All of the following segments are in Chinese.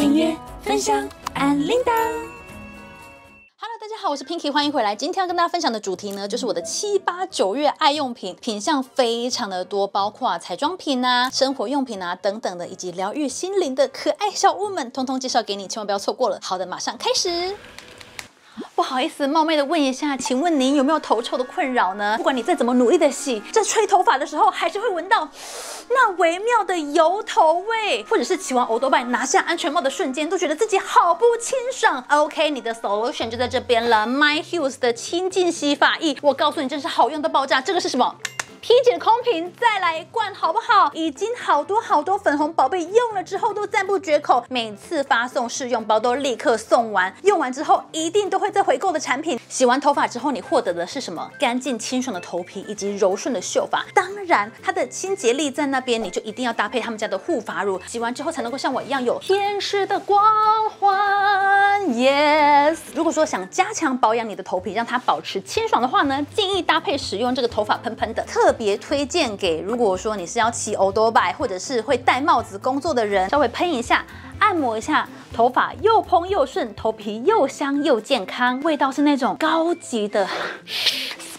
订阅、分享，按铃铛。Hello，大家好，我是 Pinky，欢迎回来。今天要跟大家分享的主题呢，就是我的七八九月爱用品，品相非常的多，包括彩妆品啊、生活用品啊等等的，以及疗愈心灵的可爱小物们，通通介绍给你，千万不要错过了。好的，马上开始。不好意思，冒昧的问一下，请问您有没有头臭的困扰呢？不管你再怎么努力的洗，在吹头发的时候，还是会闻到那微妙的油头味，或者是骑完欧多拜拿下安全帽的瞬间，都觉得自己好不清爽。OK，你的 solution 就在这边了，My Hughes 的清净洗发液，我告诉你，真是好用到爆炸。这个是什么？P 姐空瓶再来一罐好不好？已经好多好多粉红宝贝用了之后都赞不绝口，每次发送试用包都立刻送完，用完之后一定都会再回购的产品。洗完头发之后，你获得的是什么？干净清爽的头皮以及柔顺的秀发。当然，它的清洁力在那边，你就一定要搭配他们家的护发乳，洗完之后才能够像我一样有天使的光环。Yes，如果说想加强保养你的头皮，让它保持清爽的话呢，建议搭配使用这个头发喷喷的，特特别推荐给如果说你是要骑欧多拜或者是会戴帽子工作的人，稍微喷一下。按摩一下，头发又蓬又顺，头皮又香又健康，味道是那种高级的。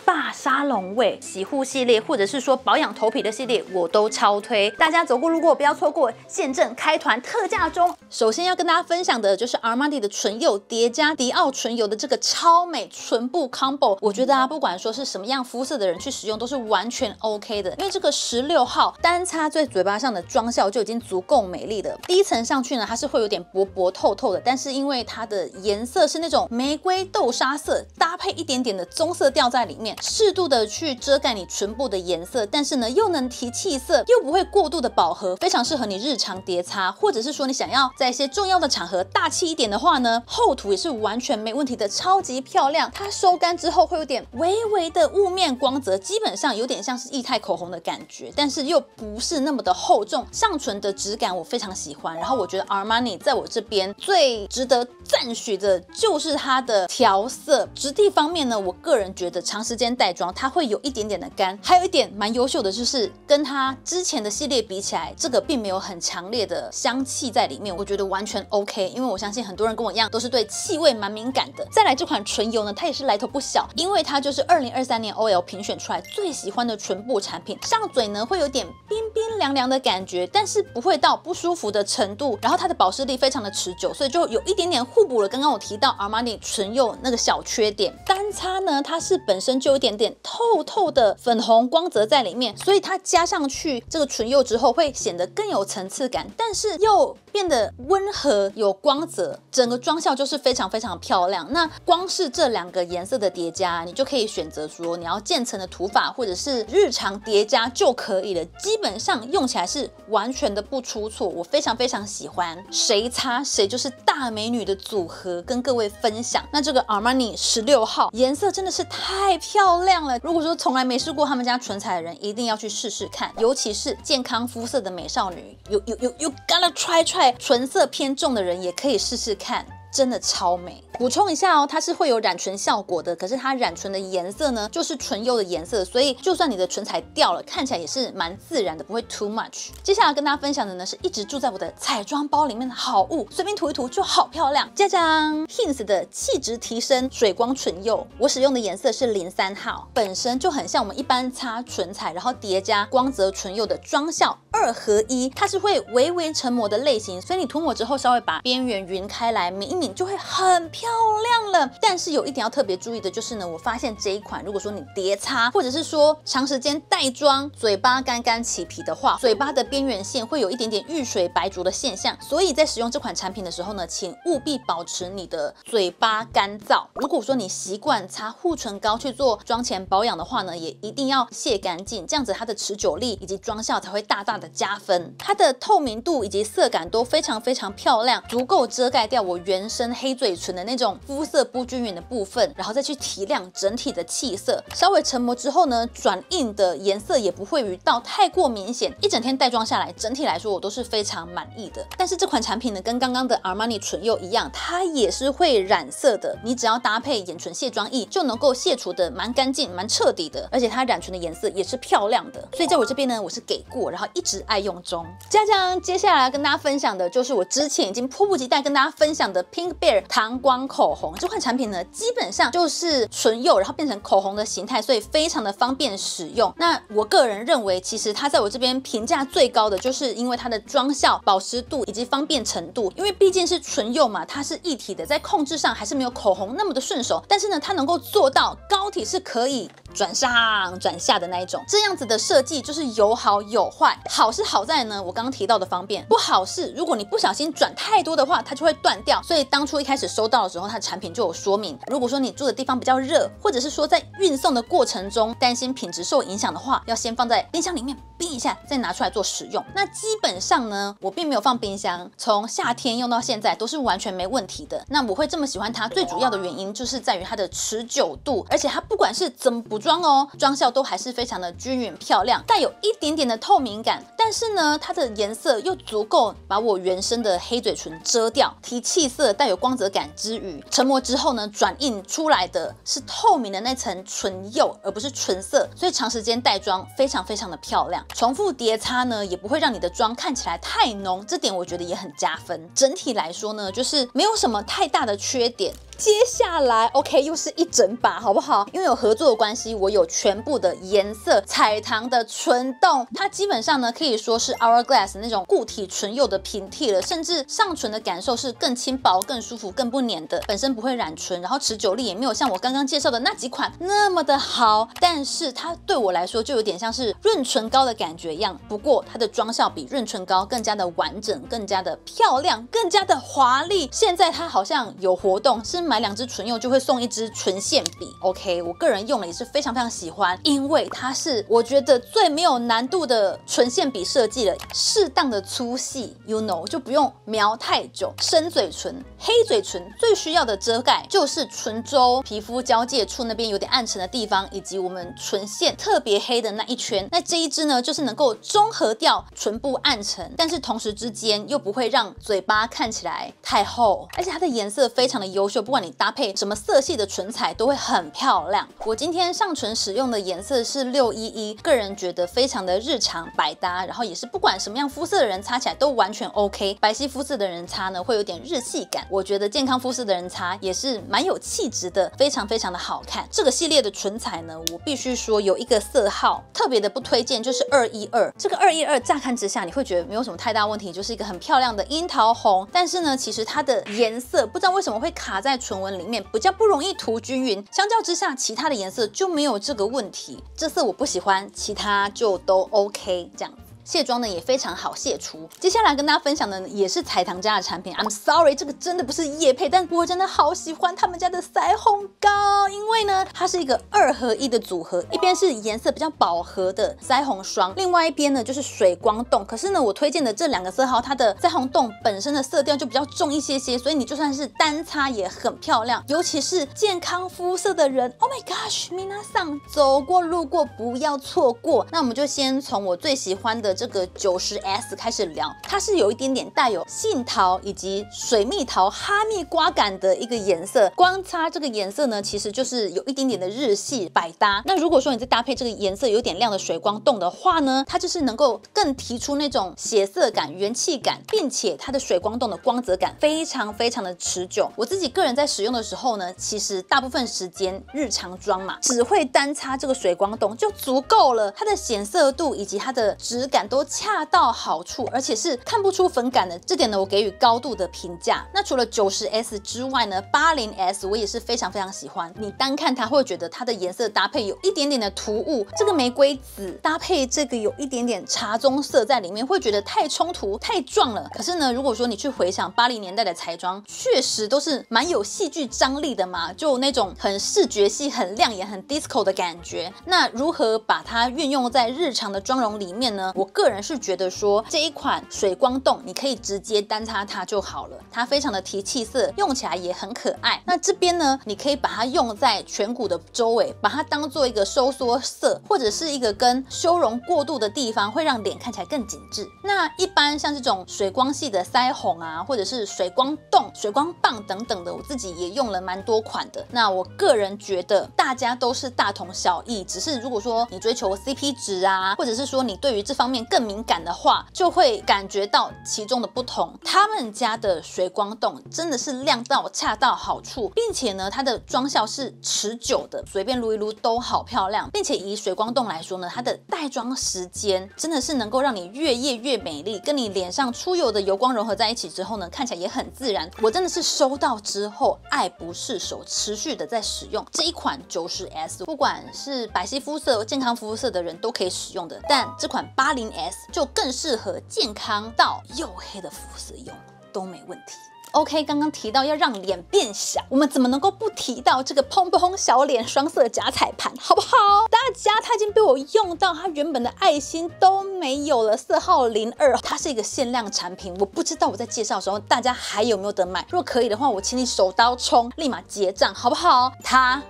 发沙龙味洗护系列，或者是说保养头皮的系列，我都超推。大家走过路过不要错过，现正开团特价中。首先要跟大家分享的就是 Armani 的唇釉叠加迪奥唇油的这个超美唇部 combo，我觉得啊，不管说是什么样肤色的人去使用都是完全 OK 的，因为这个十六号单擦在嘴巴上的妆效就已经足够美丽的。第一层上去呢，它是会有点薄薄透透的，但是因为它的颜色是那种玫瑰豆沙色，搭配一点点的棕色调在里面。适度的去遮盖你唇部的颜色，但是呢又能提气色，又不会过度的饱和，非常适合你日常叠擦，或者是说你想要在一些重要的场合大气一点的话呢，厚涂也是完全没问题的，超级漂亮。它收干之后会有点微微的雾面光泽，基本上有点像是液态口红的感觉，但是又不是那么的厚重，上唇的质感我非常喜欢。然后我觉得 Armani 在我这边最值得赞许的就是它的调色质地方面呢，我个人觉得长时间带妆它会有一点点的干，还有一点蛮优秀的就是跟它之前的系列比起来，这个并没有很强烈的香气在里面，我觉得完全 OK。因为我相信很多人跟我一样都是对气味蛮敏感的。再来这款唇油呢，它也是来头不小，因为它就是二零二三年 OL 评选出来最喜欢的唇部产品，上嘴呢会有点冰冰凉凉的感觉，但是不会到不舒服的程度。然后它的保湿力非常的持久，所以就有一点点互补了。刚刚我提到 Armani 唇釉那个小缺点，单擦呢它是本身就有一点点透透的粉红光泽在里面，所以它加上去这个唇釉之后，会显得更有层次感，但是又变得温和有光泽，整个妆效就是非常非常漂亮。那光是这两个颜色的叠加，你就可以选择说你要渐层的涂法，或者是日常叠加就可以了。基本上用起来是完全的不出错，我非常非常喜欢，谁擦谁就是大美女的组合，跟各位分享。那这个 Armani 十六号颜色真的是太漂漂亮了，如果说从来没试过他们家唇彩的人，一定要去试试看，尤其是健康肤色的美少女，有有有有干了 try try，唇色偏重的人也可以试试看。真的超美。补充一下哦，它是会有染唇效果的，可是它染唇的颜色呢，就是唇釉的颜色，所以就算你的唇彩掉了，看起来也是蛮自然的，不会 too much。接下来跟大家分享的呢，是一直住在我的彩妆包里面的好物，随便涂一涂就好漂亮。加张 Hints 的气质提升水光唇釉，我使用的颜色是零三号，本身就很像我们一般擦唇彩，然后叠加光泽唇釉的妆效二合一，它是会微微成膜的类型，所以你涂抹之后稍微把边缘匀开来，抿你就会很漂亮了。但是有一点要特别注意的就是呢，我发现这一款如果说你叠擦，或者是说长时间带妆，嘴巴干干起皮的话，嘴巴的边缘线会有一点点遇水白浊的现象，所以在使用这款产品的时候呢，请务必保持你的嘴巴干燥。如果说你习惯擦护唇膏去做妆前保养的话呢，也一定要卸干净，这样子它的持久力以及妆效才会大大的加分。它的透明度以及色感都非常非常漂亮，足够遮盖掉我原深黑嘴唇的那种。肤色不均匀的部分，然后再去提亮整体的气色。稍微成膜之后呢，转印的颜色也不会于到太过明显。一整天带妆下来，整体来说我都是非常满意的。但是这款产品呢，跟刚刚的 Armani 唇釉一样，它也是会染色的。你只要搭配眼唇卸妆液，就能够卸除的蛮干净、蛮彻底的。而且它染唇的颜色也是漂亮的。所以在我这边呢，我是给过，然后一直爱用中。加酱，接下来要跟大家分享的就是我之前已经迫不及待跟大家分享的 Pink Bear 糖光口红这款产品呢，基本上就是唇釉，然后变成口红的形态，所以非常的方便使用。那我个人认为，其实它在我这边评价最高的，就是因为它的妆效、保湿度以及方便程度。因为毕竟是唇釉嘛，它是一体的，在控制上还是没有口红那么的顺手。但是呢，它能够做到膏体是可以。转上转下的那一种，这样子的设计就是有好有坏。好是好在呢，我刚刚提到的方便；不好是如果你不小心转太多的话，它就会断掉。所以当初一开始收到的时候，它的产品就有说明，如果说你住的地方比较热，或者是说在运送的过程中担心品质受影响的话，要先放在冰箱里面冰一下，再拿出来做使用。那基本上呢，我并没有放冰箱，从夏天用到现在都是完全没问题的。那我会这么喜欢它，最主要的原因就是在于它的持久度，而且它不管是怎么补。妆哦，妆效都还是非常的均匀漂亮，带有一点点的透明感，但是呢，它的颜色又足够把我原生的黑嘴唇遮掉，提气色，带有光泽感之余，成膜之后呢，转印出来的是透明的那层唇釉，而不是唇色，所以长时间带妆非常非常的漂亮。重复叠擦呢，也不会让你的妆看起来太浓，这点我觉得也很加分。整体来说呢，就是没有什么太大的缺点。接下来，OK，又是一整把，好不好？因为有合作的关系，我有全部的颜色彩棠的唇冻，它基本上呢可以说是 Hourglass 那种固体唇釉的平替了，甚至上唇的感受是更轻薄、更舒服、更不粘的，本身不会染唇，然后持久力也没有像我刚刚介绍的那几款那么的好，但是它对我来说就有点像是润唇膏的感觉一样，不过它的妆效比润唇膏更加的完整、更加的漂亮、更加的华丽。现在它好像有活动是。买两支唇釉就会送一支唇线笔，OK，我个人用了也是非常非常喜欢，因为它是我觉得最没有难度的唇线笔设计了，适当的粗细，you know，就不用描太久。深嘴唇、黑嘴唇最需要的遮盖就是唇周皮肤交界处那边有点暗沉的地方，以及我们唇线特别黑的那一圈。那这一支呢，就是能够中和掉唇部暗沉，但是同时之间又不会让嘴巴看起来太厚，而且它的颜色非常的优秀，不管。你搭配什么色系的唇彩都会很漂亮。我今天上唇使用的颜色是六一一，个人觉得非常的日常百搭，然后也是不管什么样肤色的人擦起来都完全 OK。白皙肤色的人擦呢会有点日系感，我觉得健康肤色的人擦也是蛮有气质的，非常非常的好看。这个系列的唇彩呢，我必须说有一个色号特别的不推荐，就是二一二。这个二一二乍看之下你会觉得没有什么太大问题，就是一个很漂亮的樱桃红，但是呢，其实它的颜色不知道为什么会卡在。唇纹里面比较不容易涂均匀，相较之下，其他的颜色就没有这个问题。这色我不喜欢，其他就都 OK 这样。卸妆呢也非常好卸除。接下来跟大家分享的也是彩棠家的产品。I'm sorry，这个真的不是夜配，但我真的好喜欢他们家的腮红膏，因为呢它是一个二合一的组合，一边是颜色比较饱和的腮红霜，另外一边呢就是水光冻。可是呢我推荐的这两个色号，它的腮红冻本身的色调就比较重一些些，所以你就算是单擦也很漂亮。尤其是健康肤色的人，Oh my gosh，米娜桑走过路过不要错过。那我们就先从我最喜欢的。这个九十 S 开始聊，它是有一点点带有杏桃以及水蜜桃哈密瓜感的一个颜色。光擦这个颜色呢，其实就是有一点点的日系百搭。那如果说你再搭配这个颜色有点亮的水光冻的话呢，它就是能够更提出那种血色感、元气感，并且它的水光冻的光泽感非常非常的持久。我自己个人在使用的时候呢，其实大部分时间日常妆嘛，只会单擦这个水光冻就足够了。它的显色度以及它的质感。都恰到好处，而且是看不出粉感的，这点呢我给予高度的评价。那除了九十 S 之外呢，八零 S 我也是非常非常喜欢。你单看它会觉得它的颜色搭配有一点点的突兀，这个玫瑰紫搭配这个有一点点茶棕色在里面，会觉得太冲突、太壮了。可是呢，如果说你去回想八零年代的彩妆，确实都是蛮有戏剧张力的嘛，就那种很视觉系、很亮眼、很 disco 的感觉。那如何把它运用在日常的妆容里面呢？我个人是觉得说这一款水光冻你可以直接单擦它就好了，它非常的提气色，用起来也很可爱。那这边呢，你可以把它用在颧骨的周围，把它当做一个收缩色，或者是一个跟修容过度的地方，会让脸看起来更紧致。那一般像这种水光系的腮红啊，或者是水光冻、水光棒等等的，我自己也用了蛮多款的。那我个人觉得大家都是大同小异，只是如果说你追求 CP 值啊，或者是说你对于这方面更敏感的话，就会感觉到其中的不同。他们家的水光冻真的是亮到恰到好处，并且呢，它的妆效是持久的，随便撸一撸都好漂亮。并且以水光冻来说呢，它的带妆时间真的是能够让你越夜越美丽，跟你脸上出油的油光融合在一起之后呢，看起来也很自然。我真的是收到之后爱不释手，持续的在使用这一款九十 S，不管是白皙肤色、健康肤色的人都可以使用的，但这款八零 S 就更适合健康到黝黑的肤色用，都没问题。OK，刚刚提到要让脸变小，我们怎么能够不提到这个砰砰小脸双色假彩盘，好不好？大家它已经被我用到它原本的爱心都没有了，色号零二，它是一个限量产品，我不知道我在介绍的时候大家还有没有得买。如果可以的话，我请你手刀冲，立马结账，好不好？它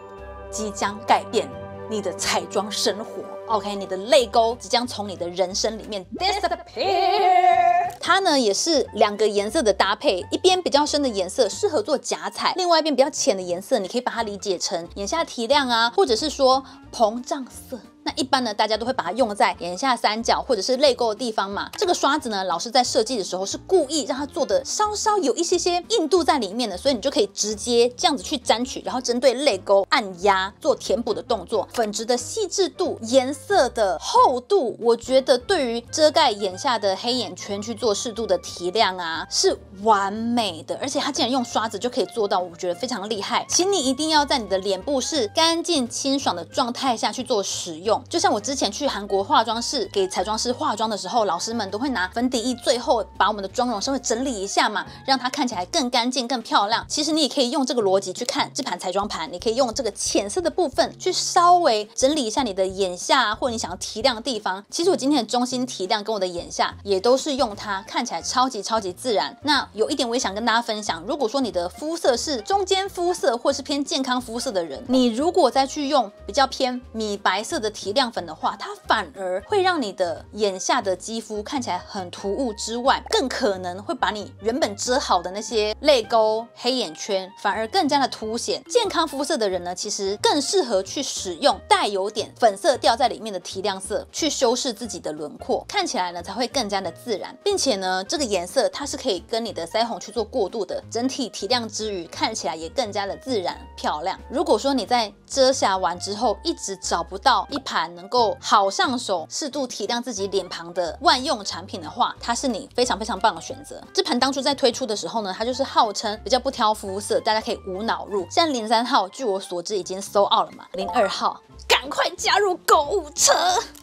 即将改变你的彩妆生活。OK，你的泪沟即将从你的人生里面 disappear。它呢也是两个颜色的搭配，一边比较深的颜色适合做假彩，另外一边比较浅的颜色，你可以把它理解成眼下提亮啊，或者是说膨胀色。那一般呢，大家都会把它用在眼下三角或者是泪沟的地方嘛。这个刷子呢，老师在设计的时候是故意让它做的稍稍有一些些硬度在里面的，所以你就可以直接这样子去沾取，然后针对泪沟按压做填补的动作。粉质的细致度、颜色的厚度，我觉得对于遮盖眼下的黑眼圈去做适度的提亮啊，是完美的。而且它竟然用刷子就可以做到，我觉得非常厉害。请你一定要在你的脸部是干净清爽的状态下去做使用。就像我之前去韩国化妆室给彩妆师化妆的时候，老师们都会拿粉底液，最后把我们的妆容稍微整理一下嘛，让它看起来更干净、更漂亮。其实你也可以用这个逻辑去看这盘彩妆盘，你可以用这个浅色的部分去稍微整理一下你的眼下，或者你想要提亮的地方。其实我今天的中心提亮跟我的眼下也都是用它，看起来超级超级自然。那有一点我也想跟大家分享，如果说你的肤色是中间肤色或是偏健康肤色的人，你如果再去用比较偏米白色的提亮粉的话，它反而会让你的眼下的肌肤看起来很突兀，之外，更可能会把你原本遮好的那些泪沟、黑眼圈，反而更加的凸显。健康肤色的人呢，其实更适合去使用带有点粉色调在里面的提亮色，去修饰自己的轮廓，看起来呢才会更加的自然，并且呢，这个颜色它是可以跟你的腮红去做过渡的，整体提亮之余，看起来也更加的自然漂亮。如果说你在遮瑕完之后，一直找不到一盘能够好上手、适度提亮自己脸庞的万用产品的话，它是你非常非常棒的选择。这盘当初在推出的时候呢，它就是号称比较不挑肤色，大家可以无脑入。现在零三号，据我所知已经 sold out 了嘛，零二号。赶快加入购物车！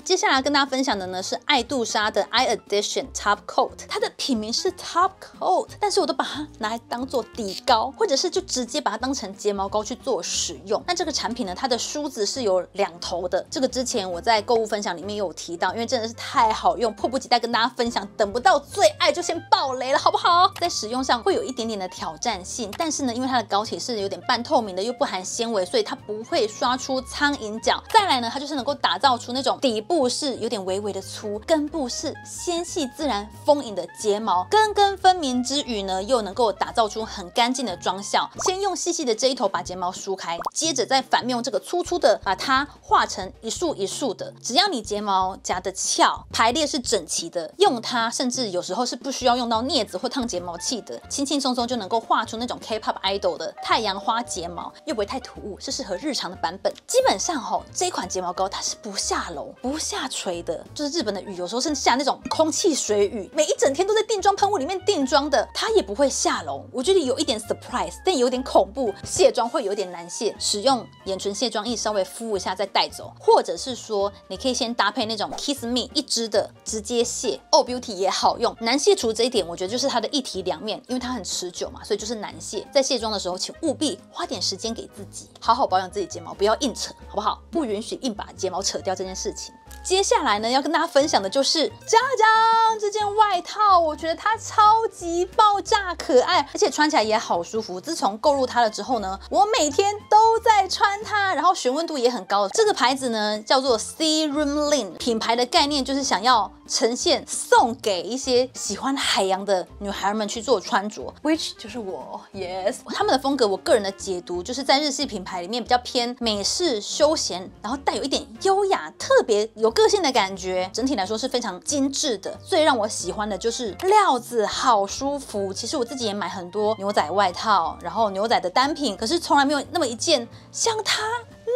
接下来跟大家分享的呢是爱杜莎的 Eye Edition Top Coat，它的品名是 Top Coat，但是我都把它拿来当做底膏，或者是就直接把它当成睫毛膏去做使用。那这个产品呢，它的梳子是有两头的，这个之前我在购物分享里面有提到，因为真的是太好用，迫不及待跟大家分享，等不到最爱就先爆雷了，好不好？在使用上会有一点点的挑战性，但是呢，因为它的膏体是有点半透明的，又不含纤维，所以它不会刷出苍蝇脚。再来呢，它就是能够打造出那种底部是有点微微的粗，根部是纤细自然丰盈的睫毛，根根分明之余呢，又能够打造出很干净的妆效。先用细细的这一头把睫毛梳开，接着再反面用这个粗粗的把它画成一束一束的。只要你睫毛夹的翘，排列是整齐的，用它甚至有时候是不需要用到镊子或烫睫毛器的，轻轻松松就能够画出那种 K-pop idol 的太阳花睫毛，又不会太突兀，是适合日常的版本。基本上吼。这款睫毛膏它是不下楼、不下垂的，就是日本的雨有时候是下那种空气水雨，每一整天都在定妆喷雾里面定妆的，它也不会下楼。我觉得有一点 surprise，但有点恐怖，卸妆会有点难卸。使用眼唇卸妆液稍微敷一下再带走，或者是说你可以先搭配那种 Kiss Me 一支的直接卸，Oh Beauty 也好用。难卸除这一点，我觉得就是它的一体两面，因为它很持久嘛，所以就是难卸。在卸妆的时候，请务必花点时间给自己，好好保养自己睫毛，不要硬扯，好不好？不允许硬把睫毛扯掉这件事情。接下来呢，要跟大家分享的就是家家这件外套，我觉得它超级爆炸可爱，而且穿起来也好舒服。自从购入它了之后呢，我每天都在穿它，然后询问度也很高。这个牌子呢叫做 Sea Room Lin，品牌的概念就是想要呈现送给一些喜欢海洋的女孩们去做穿着，which 就是我，yes。他们的风格，我个人的解读就是在日系品牌里面比较偏美式休闲，然后带有一点优雅，特别有。个性的感觉，整体来说是非常精致的。最让我喜欢的就是料子好舒服。其实我自己也买很多牛仔外套，然后牛仔的单品，可是从来没有那么一件像它。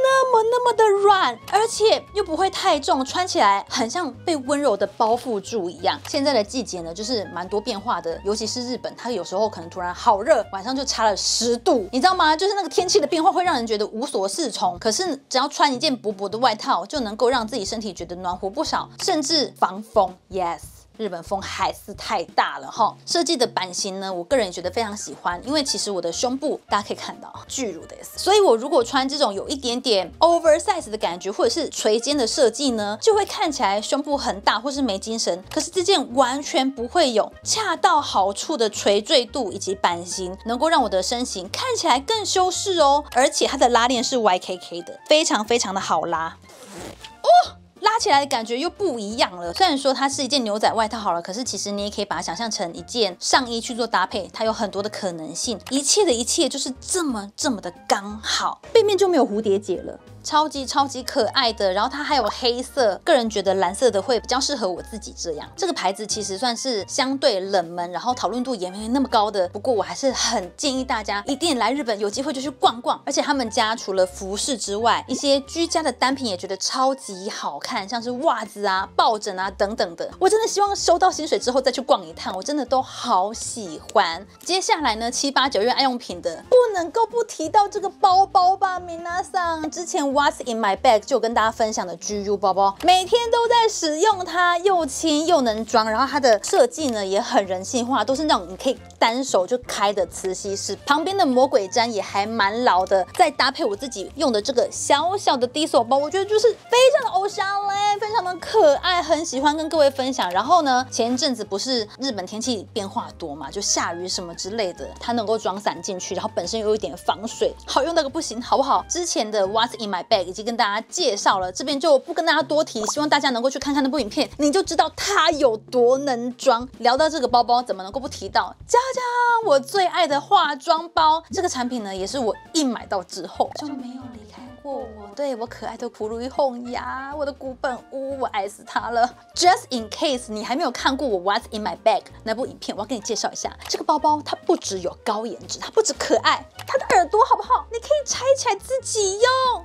那么那么的软，而且又不会太重，穿起来很像被温柔的包覆住一样。现在的季节呢，就是蛮多变化的，尤其是日本，它有时候可能突然好热，晚上就差了十度，你知道吗？就是那个天气的变化会让人觉得无所适从。可是只要穿一件薄薄的外套，就能够让自己身体觉得暖和不少，甚至防风。Yes。日本风还是太大了哈，设计的版型呢，我个人也觉得非常喜欢，因为其实我的胸部大家可以看到巨乳的，所以我如果穿这种有一点点 oversize 的感觉，或者是垂肩的设计呢，就会看起来胸部很大或是没精神。可是这件完全不会有，恰到好处的垂坠度以及版型，能够让我的身形看起来更修饰哦，而且它的拉链是 YKK 的，非常非常的好。拉起来的感觉又不一样了。虽然说它是一件牛仔外套好了，可是其实你也可以把它想象成一件上衣去做搭配，它有很多的可能性。一切的一切就是这么这么的刚好，背面就没有蝴蝶结了。超级超级可爱的，然后它还有黑色，个人觉得蓝色的会比较适合我自己。这样，这个牌子其实算是相对冷门，然后讨论度也没那么高的。不过我还是很建议大家一定来日本，有机会就去逛逛。而且他们家除了服饰之外，一些居家的单品也觉得超级好看，像是袜子啊、抱枕啊等等的。我真的希望收到薪水之后再去逛一趟，我真的都好喜欢。接下来呢，七八九月爱用品的，不能够不提到这个包包吧，米娜桑之前。What's in my bag？就跟大家分享的 GU 包包，每天都在使用它，又轻又能装，然后它的设计呢也很人性化，都是那种你可以单手就开的磁吸式，旁边的魔鬼毡也还蛮牢的。再搭配我自己用的这个小小的低手包，我觉得就是非常的偶像嘞，非常的可爱，很喜欢跟各位分享。然后呢，前一阵子不是日本天气变化多嘛，就下雨什么之类的，它能够装伞进去，然后本身又有一点防水，好用到个不行，好不好？之前的 What's in my bag 已经跟大家介绍了，这边就不跟大家多提，希望大家能够去看看那部影片，你就知道它有多能装。聊到这个包包，怎么能够不提到佳佳我最爱的化妆包？这个产品呢，也是我一买到之后就没有离开。我对我可爱的苦如红呀，我的古本屋，我爱死它了。Just in case 你还没有看过我 What's in my bag 那部影片，我要跟你介绍一下这个包包。它不只有高颜值，它不止可爱，它的耳朵好不好？你可以拆起来自己用，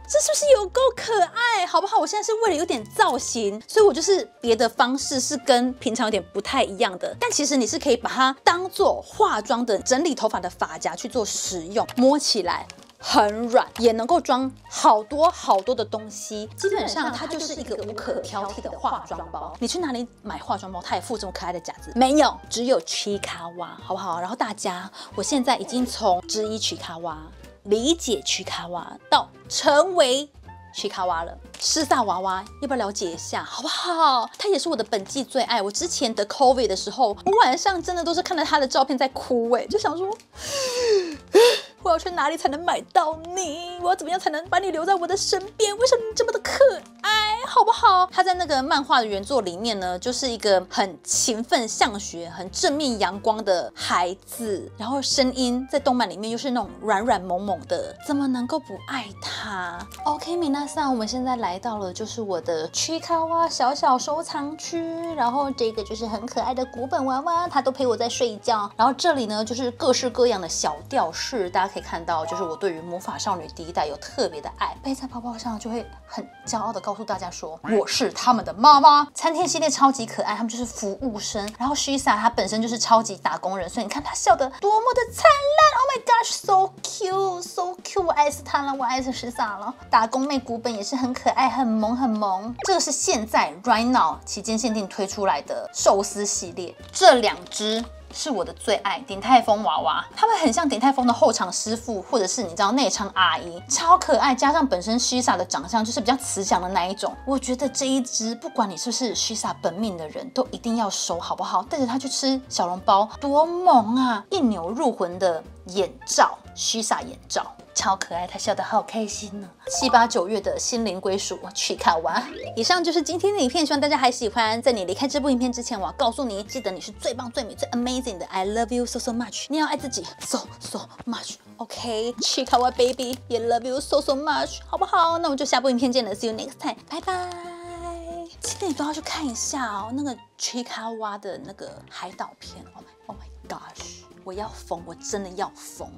这是不是有够可爱？好不好？我现在是为了有点造型，所以我就是别的方式是跟平常有点不太一样的。但其实你是可以把它当做化妆的整理头发的发夹去做使用，摸起来。很软，也能够装好多好多的东西。基本上它就是一个无可挑剔的化妆包。你去哪里买化妆包，它也附这么可爱的夹子？没有，只有曲卡哇，好不好？然后大家，我现在已经从知一曲卡哇、理解曲卡哇到成为曲卡哇了。施萨娃娃，要不要了解一下，好不好？他也是我的本季最爱。我之前得 COVID 的时候，我晚上真的都是看到他的照片在哭，哎，就想说。我要去哪里才能买到你？我要怎么样才能把你留在我的身边？为什么你这么的可，好不好？他在那个漫画的原作里面呢，就是一个很勤奋、向学、很正面、阳光的孩子，然后声音在动漫里面又是那种软软萌萌的，怎么能够不爱他？OK，米娜桑，我们现在来到了就是我的曲卡哇小小收藏区，然后这个就是很可爱的古本娃娃，它都陪我在睡觉。然后这里呢，就是各式各样的小吊饰，大家。可以看到，就是我对于魔法少女第一代有特别的爱，背在包包上就会很骄傲的告诉大家说，我是他们的妈妈。餐厅系列超级可爱，他们就是服务生。然后 Shisa 她本身就是超级打工人，所以你看她笑得多么的灿烂。Oh my gosh，so cute，so cute，我爱死她了，我爱死 Shisa 了。打工妹古本也是很可爱，很萌很萌。这个是现在 right now 期间限定推出来的寿司系列，这两只。是我的最爱，鼎泰丰娃娃，他们很像鼎泰丰的后场师傅，或者是你知道内场阿姨，超可爱，加上本身西萨的长相就是比较慈祥的那一种，我觉得这一只不管你是不是西萨本命的人，都一定要收，好不好？带着它去吃小笼包，多萌啊！一扭入魂的眼罩，西萨眼罩。超可爱，他笑得好开心呢。七八九月的心灵归属，去卡哇。以上就是今天的影片，希望大家还喜欢。在你离开这部影片之前，我要告诉你，记得你是最棒、最美、最 amazing 的。I love you so so much。你要爱自己 so so much。OK，去卡哇 baby，也 love you so so much，好不好？那我们就下部影片见了，See you next time，拜拜。记得你都要去看一下哦，那个 Chikawa 的那个海岛片。Oh my oh my gosh，我要疯，我真的要疯。